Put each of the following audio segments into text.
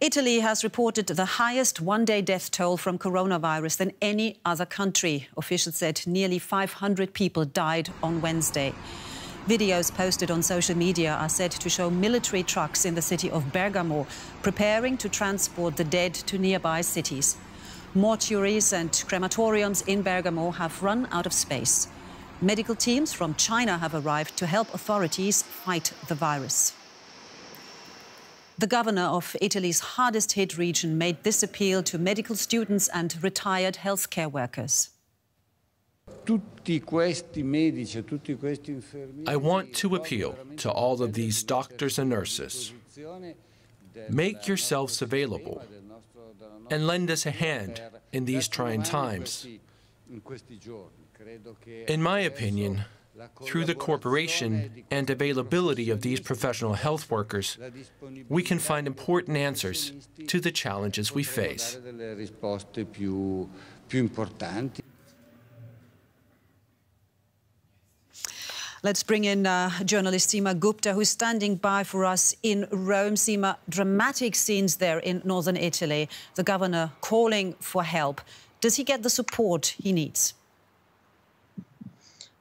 Italy has reported the highest one day death toll from coronavirus than any other country. Officials said nearly 500 people died on Wednesday. Videos posted on social media are said to show military trucks in the city of Bergamo preparing to transport the dead to nearby cities. Mortuaries and crematoriums in Bergamo have run out of space. Medical teams from China have arrived to help authorities fight the virus. The governor of Italy's hardest hit region made this appeal to medical students and retired healthcare workers. I want to appeal to all of these doctors and nurses. Make yourselves available and lend us a hand in these trying times. In my opinion, through the cooperation and availability of these professional health workers, we can find important answers to the challenges we face. Let's bring in uh, journalist Seema Gupta, who's standing by for us in Rome. Seema, dramatic scenes there in northern Italy. The governor calling for help. Does he get the support he needs?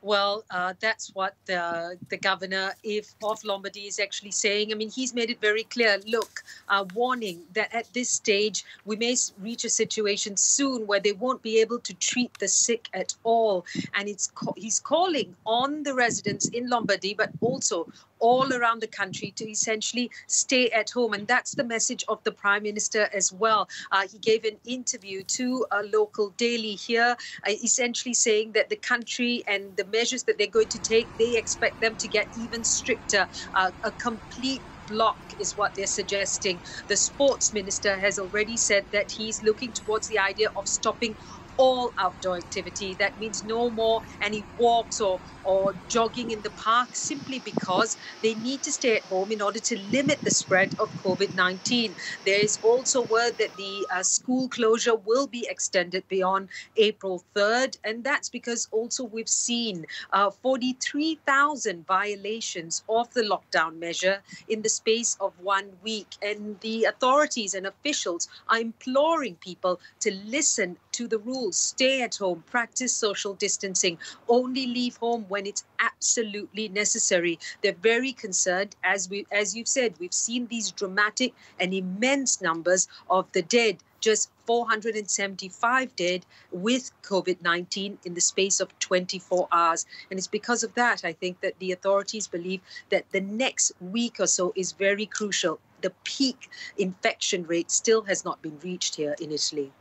Well, uh, that's what the, the governor if, of Lombardy is actually saying. I mean, he's made it very clear look, uh, warning that at this stage, we may reach a situation soon where they won't be able to treat the sick at all. And it's he's calling on the residents in Lombardy, but also all around the country to essentially stay at home. And that's the message of the Prime Minister as well. Uh, he gave an interview to a local daily here, uh, essentially saying that the country and the measures that they're going to take, they expect them to get even stricter. Uh, a complete block is what they're suggesting. The sports minister has already said that he's looking towards the idea of stopping all outdoor activity. That means no more any walks or, or jogging in the park simply because they need to stay at home in order to limit the spread of COVID 19. There is also word that the uh, school closure will be extended beyond April 3rd, and that's because also we've seen uh, 43,000 violations of the lockdown measure in the space of one week. And the authorities and officials are imploring people to listen to the rules stay at home, practice social distancing, only leave home when it's absolutely necessary. They're very concerned, as we as you've said, we've seen these dramatic and immense numbers of the dead just 475 dead with COVID 19 in the space of 24 hours. And it's because of that, I think, that the authorities believe that the next week or so is very crucial. The peak infection rate still has not been reached here in Italy.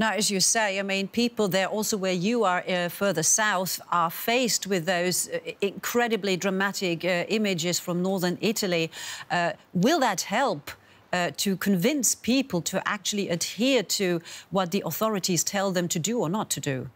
Now, as you say, I mean, people there, also where you are uh, further south, are faced with those uh, incredibly dramatic uh, images from northern Italy. Uh, will that help? Uh, to convince people to actually adhere to what the authorities tell them to do or not to do?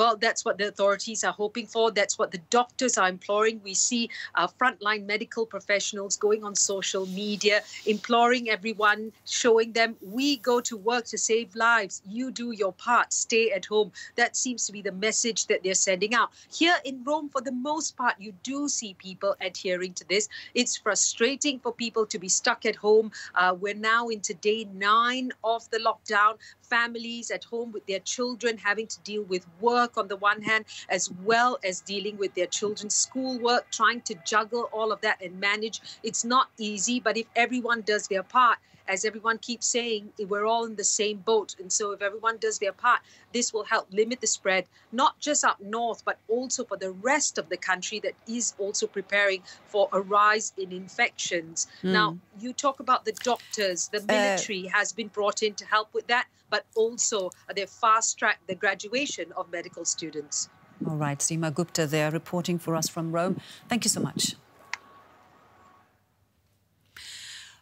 Well, that's what the authorities are hoping for. That's what the doctors are imploring. We see uh, frontline medical professionals going on social media, imploring everyone, showing them we go to work to save lives. You do your part, stay at home. That seems to be the message that they're sending out. Here in Rome, for the most part, you do see people adhering to this. It's frustrating for people to be stuck at home. Uh, we're now into day nine of the lockdown. Families at home with their children having to deal with work on the one hand, as well as dealing with their children's schoolwork, trying to juggle all of that and manage. It's not easy, but if everyone does their part, as everyone keeps saying, we're all in the same boat. And so, if everyone does their part, this will help limit the spread, not just up north, but also for the rest of the country that is also preparing for a rise in infections. Mm. Now, you talk about the doctors, the uh, military uh, has been brought in to help with that, but also they fast track the graduation of medical students. All right, Seema Gupta there reporting for us from Rome. Thank you so much.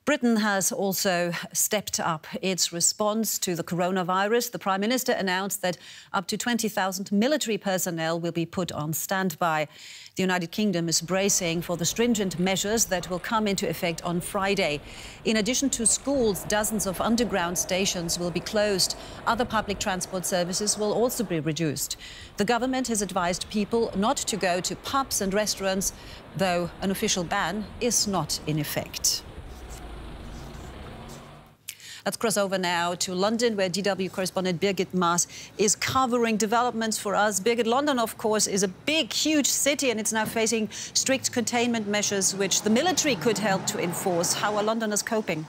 Britain has also stepped up its response to the coronavirus. The Prime Minister announced that up to 20,000 military personnel will be put on standby. The United Kingdom is bracing for the stringent measures that will come into effect on Friday. In addition to schools, dozens of underground stations will be closed. Other public transport services will also be reduced. The government has advised people not to go to pubs and restaurants, though an official ban is not in effect. Let's cross over now to London, where DW correspondent Birgit Maas is covering developments for us. Birgit, London, of course, is a big, huge city, and it's now facing strict containment measures, which the military could help to enforce. How are Londoners coping?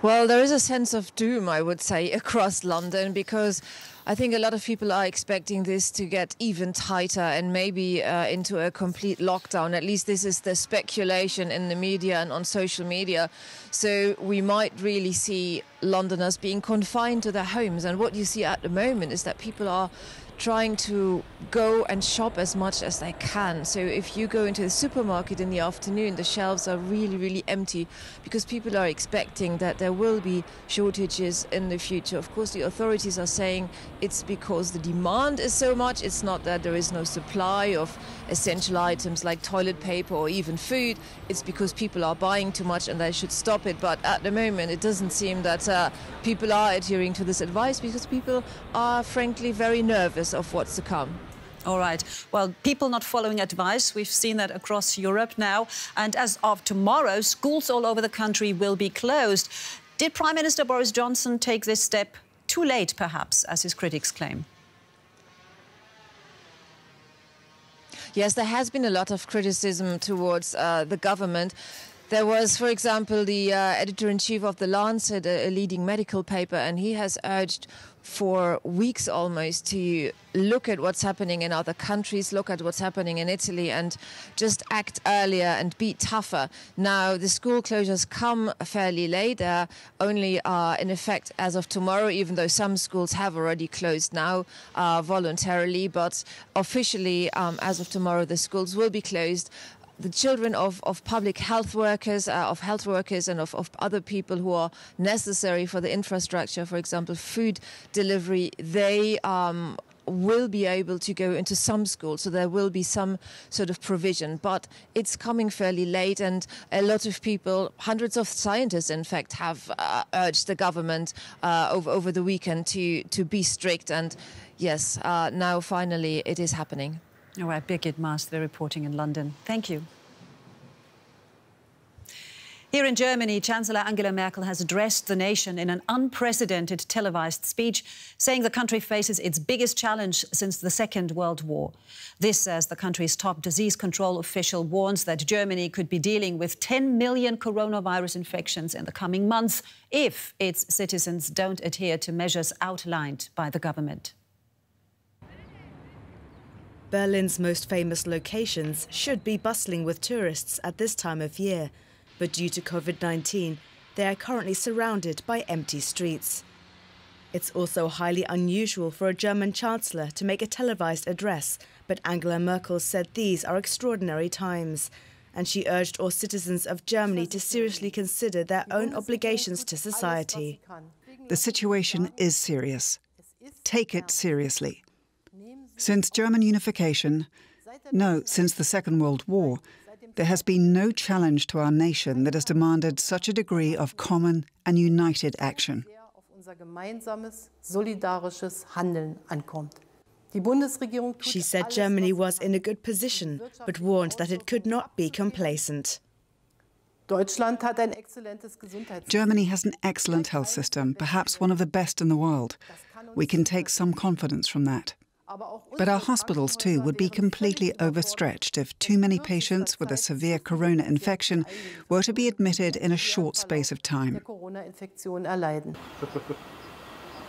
Well, there is a sense of doom, I would say, across London because I think a lot of people are expecting this to get even tighter and maybe uh, into a complete lockdown. At least this is the speculation in the media and on social media. So we might really see Londoners being confined to their homes. And what you see at the moment is that people are trying to go and shop as much as they can. So if you go into the supermarket in the afternoon, the shelves are really, really empty because people are expecting that there will be shortages in the future. Of course, the authorities are saying it's because the demand is so much. It's not that there is no supply of essential items like toilet paper or even food. It's because people are buying too much and they should stop it. But at the moment, it doesn't seem that uh, people are adhering to this advice because people are frankly very nervous of what's to come. All right. Well, people not following advice, we've seen that across Europe now. And as of tomorrow, schools all over the country will be closed. Did Prime Minister Boris Johnson take this step too late, perhaps, as his critics claim? Yes, there has been a lot of criticism towards uh, the government. There was, for example, the uh, editor in chief of The Lancet, a, a, leading medical paper, and he has urged for weeks almost to look at what's happening in other countries, look at what's happening in Italy, and just act earlier and be tougher. Now, the school closures come fairly late. Only uh, in effect as of tomorrow, even though some schools have already closed now uh, voluntarily. But officially, um, as of tomorrow, the schools will be closed the children of, of public health workers, uh, of health workers, and of, of other people who are necessary for the infrastructure, for example, food delivery, they um, will be able to go into some schools, so there will be some sort of provision. But it's coming fairly late, and a lot of people, hundreds of scientists, in fact, have uh, urged the government uh, over over the weekend to to be strict. And yes, uh, now finally it is happening. Oh, All right, Birgit Maas, the reporting in London. Thank you. Here in Germany, Chancellor Angela Merkel has addressed the nation in an unprecedented televised speech, saying the country faces its biggest challenge since the Second World War. This, as the country's top disease control official warns that Germany could be dealing with 10 million coronavirus infections in the coming months if its citizens don't adhere to measures outlined by the government. Berlin's most famous locations should be bustling with tourists at this time of year, but due to COVID 19, they are currently surrounded by empty streets. It's also highly unusual for a German chancellor to make a televised address, but Angela Merkel said these are extraordinary times. And she urged all citizens of Germany to seriously consider their own obligations to society. The situation is serious. Take it seriously. Since German unification, no, since the Second World War, there has been no challenge to our nation that has demanded such a degree of common and united action. She said Germany was in a good position, but warned that it could not be complacent. Germany has an excellent health system, perhaps one of the best in the world. We can take some confidence from that. But our hospitals, too, would be completely overstretched if too many patients with a severe corona infection were to be admitted in a short space of time.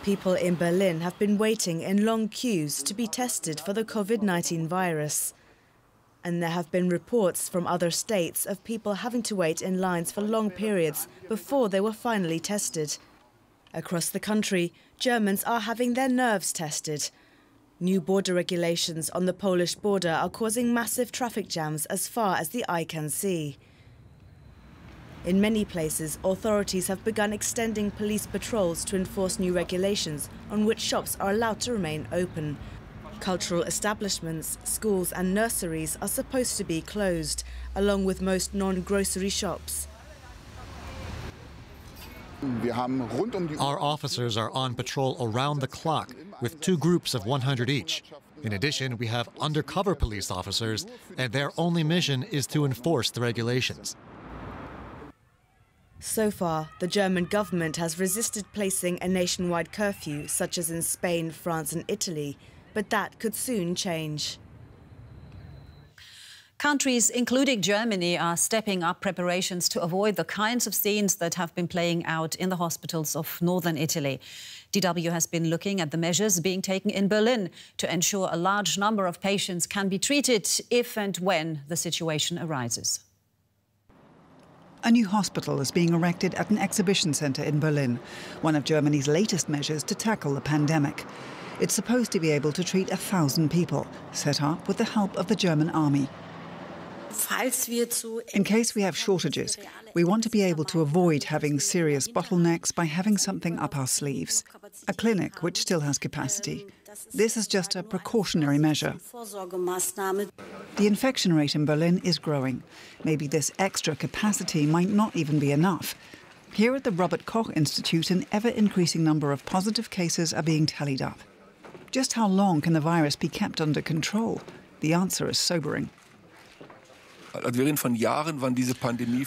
People in Berlin have been waiting in long queues to be tested for the COVID 19 virus. And there have been reports from other states of people having to wait in lines for long periods before they were finally tested. Across the country, Germans are having their nerves tested New border regulations on the Polish border are causing massive traffic jams as far as the eye can see. In many places, authorities have begun extending police patrols to enforce new regulations on which shops are allowed to remain open. Cultural establishments, schools and nurseries are supposed to be closed, along with most non-grocery shops. Our officers are on patrol around the clock with two groups of 100 each. In addition, we have undercover police officers, and their only mission is to enforce the regulations. So far, the German government has resisted placing a nationwide curfew, such as in Spain, France, and Italy, but that could soon change. Countries, including Germany, are stepping up preparations to avoid the kinds of scenes that have been playing out in the hospitals of northern Italy. DW has been looking at the measures being taken in Berlin to ensure a large number of patients can be treated if and when the situation arises. A new hospital is being erected at an exhibition centre in Berlin, one of Germany's latest measures to tackle the pandemic. It's supposed to be able to treat a thousand people, set up with the help of the German army. In case we have shortages, we want to be able to avoid having serious bottlenecks by having something up our sleeves. A clinic which still has capacity. This is just a precautionary measure. The infection rate in Berlin is growing. Maybe this extra capacity might not even be enough. Here at the Robert Koch Institute, an ever increasing number of positive cases are being tallied up. Just how long can the virus be kept under control? The answer is sobering.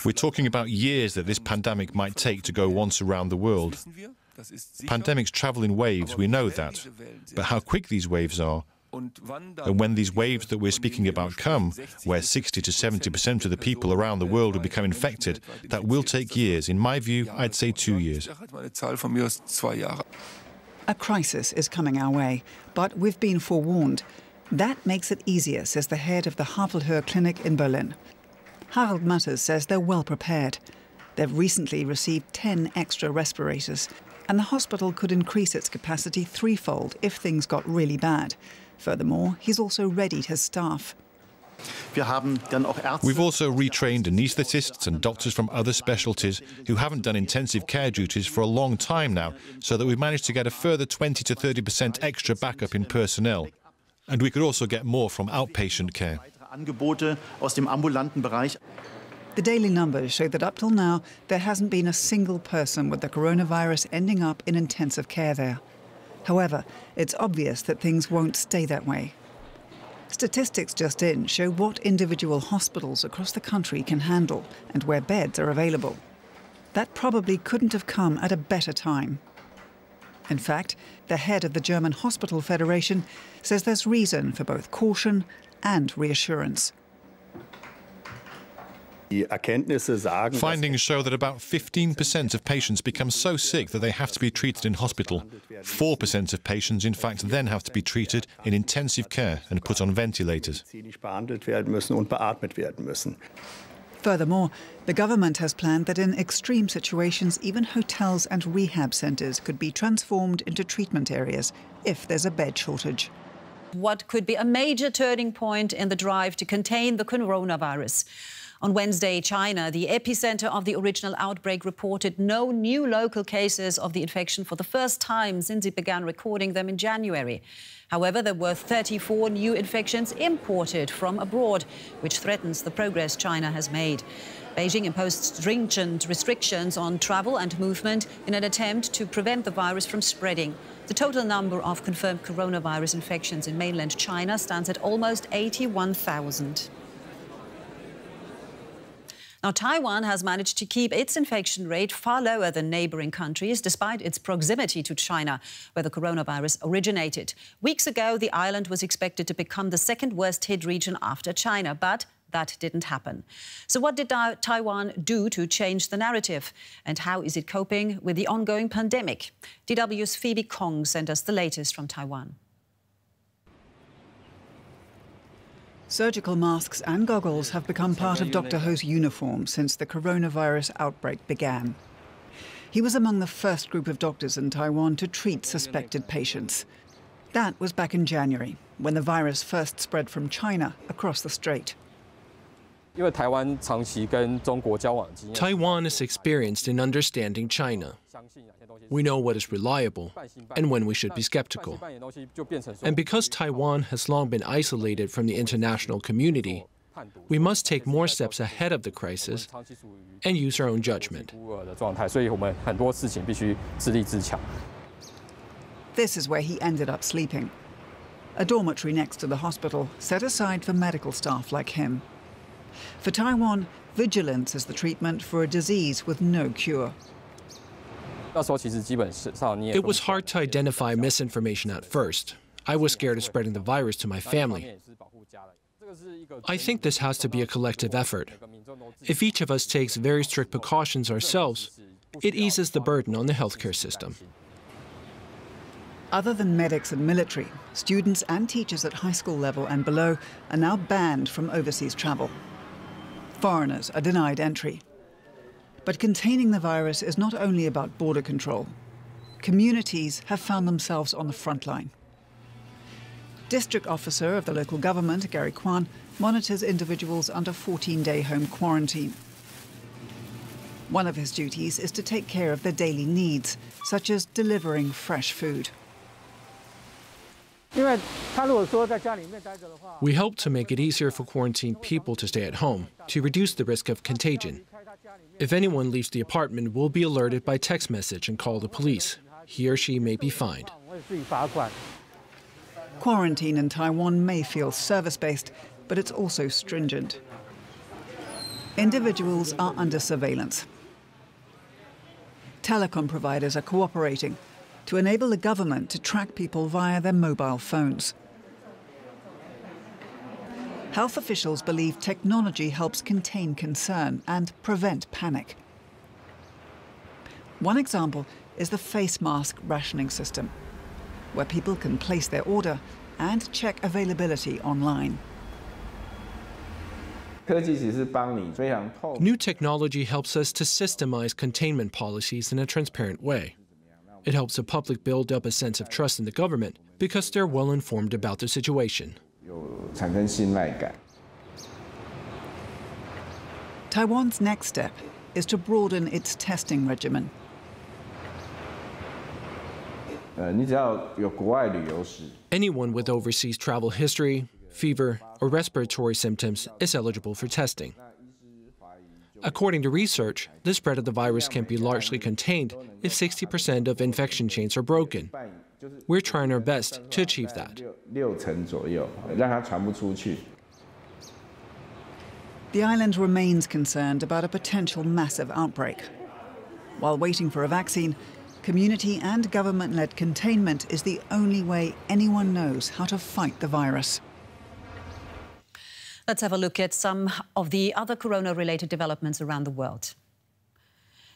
We're talking about years that this pandemic might take to go once around the world. Pandemics travel in waves, we know that. But how quick these waves are, and when these waves that we're speaking about come, where 60 to 70% of the people around the world will become infected, that will take years. In my view, I'd say two years. A crisis is coming our way, but we've been forewarned. That makes it easier, says the head of the Havelhöhe Clinic in Berlin. Harald Matthes says they're well prepared. They've recently received 10 extra respirators, and the hospital could increase its capacity threefold if things got really bad. Furthermore, he's also readied his staff. We've also retrained anaesthetists and doctors from other specialties who haven't done intensive care duties for a long time now, so that we've managed to get a further 20 to 30% extra backup in personnel. And we could also get more from outpatient care. The daily numbers show that up till now, there hasn't been a single person with the coronavirus ending up in intensive care there. However, it's obvious that things won't stay that way. Statistics just in show what individual hospitals across the country can handle and where beds are available. That probably couldn't have come at a better time. In fact, the head of the German Hospital Federation says there's reason for both caution and reassurance. Findings show that about 15% of patients become so sick that they have to be treated in hospital. 4% of patients, in fact, then have to be treated in intensive care and put on ventilators. Furthermore, the government has planned that in extreme situations, even hotels and rehab centres could be transformed into treatment areas if there's a bed shortage. What could be a major turning point in the drive to contain the coronavirus? On Wednesday, China, the epicenter of the original outbreak, reported no new local cases of the infection for the first time since it began recording them in January. However, there were 34 new infections imported from abroad, which threatens the progress China has made. Beijing imposed stringent restrictions on travel and movement in an attempt to prevent the virus from spreading. The total number of confirmed coronavirus infections in mainland China stands at almost 81,000. Now, Taiwan has managed to keep its infection rate far lower than neighbouring countries, despite its proximity to China, where the coronavirus originated. Weeks ago, the island was expected to become the second worst hit region after China, but that didn't happen. So, what did Taiwan do to change the narrative? And how is it coping with the ongoing pandemic? DW's Phoebe Kong sent us the latest from Taiwan. Surgical masks and goggles have become part of Dr. Ho's uniform since the coronavirus outbreak began. He was among the first group of doctors in Taiwan to treat suspected patients. That was back in January, when the virus first spread from China across the strait. Taiwan is experienced in understanding China. We know what is reliable and when we should be skeptical. And because Taiwan has long been isolated from the international community, we must take more steps ahead of the crisis and use our own judgment. This is where he ended up sleeping. A dormitory next to the hospital, set aside for medical staff like him. For Taiwan, Vigilance is the treatment for a disease with no cure. It was hard to identify misinformation at first. I was scared of spreading the virus to my family. I think this has to be a collective effort. If each of us takes very strict precautions ourselves, it eases the burden on the healthcare system. Other than medics and military, students and teachers at high school level and below are now banned from overseas travel. Foreigners are denied entry. But containing the virus is not only about border control. Communities have found themselves on the front line. District officer of the local government, Gary Kwan, monitors individuals under 14-day home quarantine. One of his duties is to take care of their daily needs, such as delivering fresh food. We hope to make it easier for quarantined people to stay at home, to reduce the risk of contagion. If anyone leaves the apartment, we'll be alerted by text message and call the police. He or she may be fined. Quarantine in Taiwan may feel service-based, but it's also stringent. Individuals are under surveillance. Telecom providers are cooperating to enable the government to track people via their mobile phones. Health officials believe technology helps contain concern and prevent panic. One example is the face mask rationing system, where people can place their order and check availability online. New technology helps us to systemize containment policies in a transparent way. It helps the public build up a sense of trust in the government because they're well informed about the situation. Taiwan's next step is to broaden its testing regimen. Anyone with overseas travel history, fever, or respiratory symptoms is eligible for testing. According to research, the spread of the virus can be largely contained if 60% of infection chains are broken. We're trying our best to achieve that. The island remains concerned about a potential massive outbreak. While waiting for a vaccine, community and government-led containment is the only way anyone knows how to fight the virus. Let's have a look at some of the other corona-related developments around the world.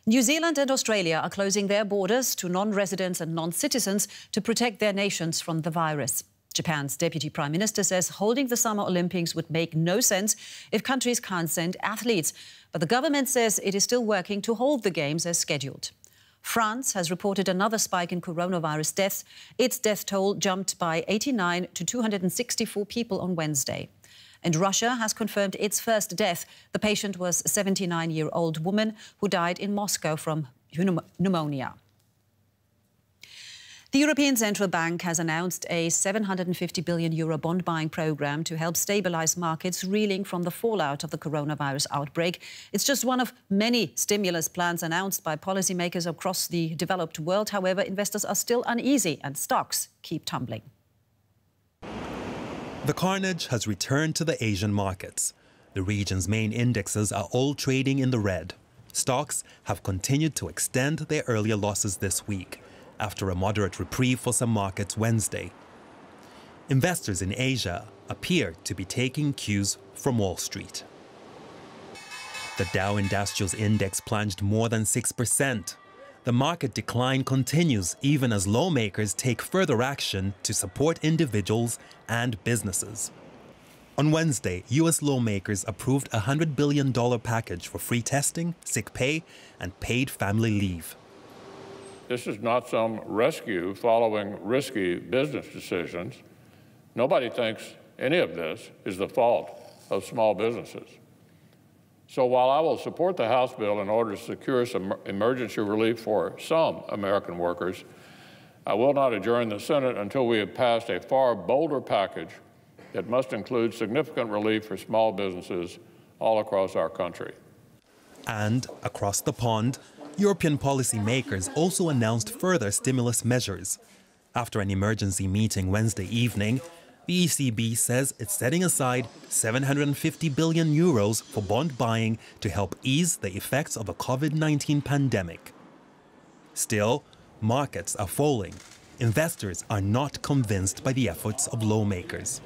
New Zealand and Australia are closing their borders to non-residents and non-citizens to protect their nations from the virus. Japan's deputy prime minister says holding the Summer Olympics would make no sense if countries can't send athletes. But the government says it is still working to hold the Games as scheduled. France has reported another spike in coronavirus deaths. Its death toll jumped by 89 to 264 people on Wednesday. And Russia has confirmed its first death. The patient was a 79 year old woman who died in Moscow from pneumonia. The European Central Bank has announced a 750 billion euro bond buying program to help stabilize markets reeling from the fallout of the coronavirus outbreak. It's just one of many stimulus plans announced by policymakers across the developed world. However, investors are still uneasy and stocks keep tumbling. The carnage has returned to the Asian markets. The region's main indexes are all trading in the red. Stocks have continued to extend their earlier losses this week, after a moderate reprieve for some markets Wednesday. Investors in Asia appear to be taking cues from Wall Street. The Dow Industrials Index plunged more than 6%, the market decline continues even as lawmakers take further action to support individuals and businesses. On Wednesday, U.S. lawmakers approved a $100 billion package for free testing, sick pay, and paid family leave. This is not some rescue following risky business decisions. Nobody thinks any of this is the fault of small businesses. So while I will support the House bill in order to secure some emergency relief for some American workers, I will not adjourn the Senate until we have passed a far bolder package that must include significant relief for small businesses all across our country. And across the pond, European policymakers also announced further stimulus measures. After an emergency meeting Wednesday evening, The ECB says it's setting aside 750 billion euros for bond buying to help ease the effects of a COVID 19 pandemic. Still, markets are falling. Investors are not convinced by the efforts of lawmakers.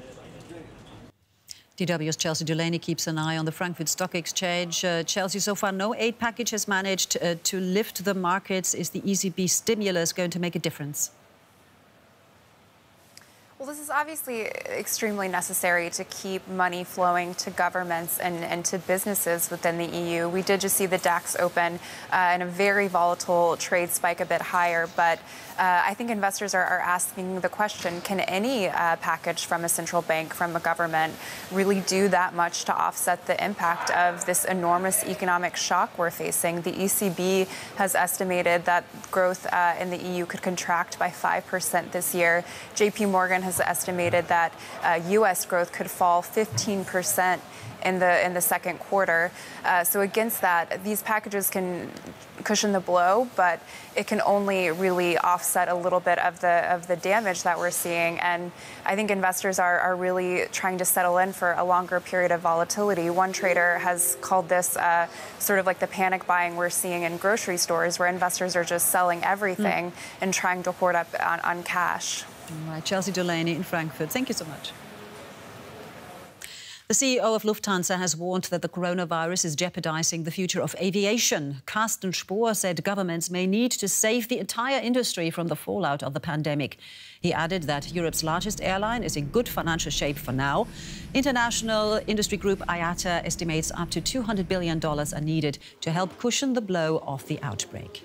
DW's Chelsea Dulaney keeps an eye on the Frankfurt Stock Exchange. Uh, Chelsea, so far, no aid package has managed uh, to lift the markets. Is the ECB stimulus going to make a difference? Well, this is obviously extremely necessary to keep money flowing to governments and, and to businesses within the EU. We did just see the DAX open uh, in a very volatile trade spike a bit higher, but uh, I think investors are, are, asking the question can any uh, package from a central bank, from a government, really do that much to offset the impact of this enormous economic shock we're facing? The ECB has estimated that growth uh, in the EU could contract by 5% this year. JP Morgan has estimated that U.S. Uh, growth could fall 15% in the in the second quarter. Uh, so against that, these packages can cushion the blow, but it can only really offset a little bit of the of the damage that we're seeing. And I think investors are, are really trying to settle in for a longer period of volatility. One trader has called this uh, sort of like the panic buying we're seeing in grocery stores, where investors are just selling everything mm. and trying to hoard up on, on cash. All right, Chelsea Dulaney in Frankfurt. Thank you so much. The CEO of Lufthansa has warned that the coronavirus is jeopardizing the future of aviation. Carsten Spohr said governments may need to save the entire industry from the fallout of the pandemic. He added that Europe's largest airline is in good financial shape for now. International industry group IATA estimates up to $200 billion are needed to help cushion the blow of the outbreak.